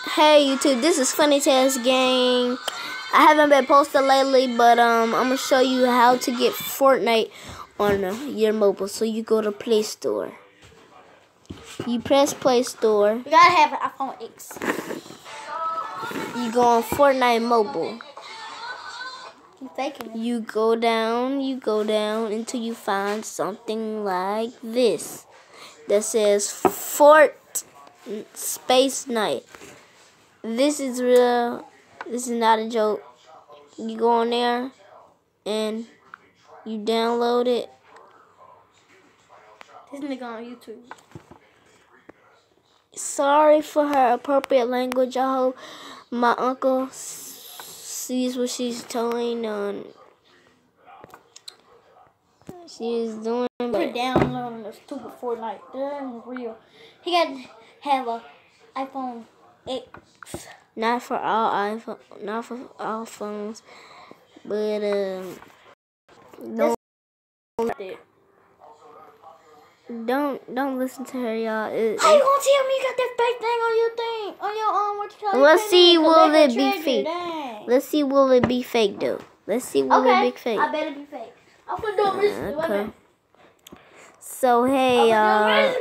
Hey YouTube, this is Funny Test Gang. I haven't been posted lately, but um, I'm gonna show you how to get Fortnite on uh, your mobile. So you go to Play Store. You press Play Store. You gotta have an iPhone X. You go on Fortnite mobile. You faking it. You go down. You go down until you find something like this that says Fort Space Night. This is real. This is not a joke. You go on there and you download it. This nigga on YouTube. Sorry for her appropriate language. I hope my uncle sees what she's telling on. She's doing. We're But downloading the stupid Fortnite. That ain't real. He got to have a iPhone X. not for all iPhone, not for all phones, but um, don't don't don't listen to her, y'all. It- How you gonna tell me you got that fake thing on your thing? On your um, what you call? Let's see, will it be fake? dang. Let's see, will it be fake though? Let's see, will Okay, it be fake? I better be fake. I'm gonna do this. Wait Okay. So hey, uh,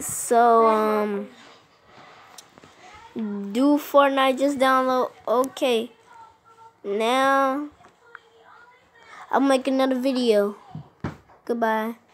so um, do Fortnite just download? Okay, now I'll make another video. Goodbye.